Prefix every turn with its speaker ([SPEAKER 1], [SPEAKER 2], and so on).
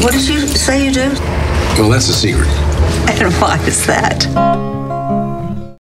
[SPEAKER 1] What did you say you do?
[SPEAKER 2] Well, that's a secret.
[SPEAKER 1] And why is that?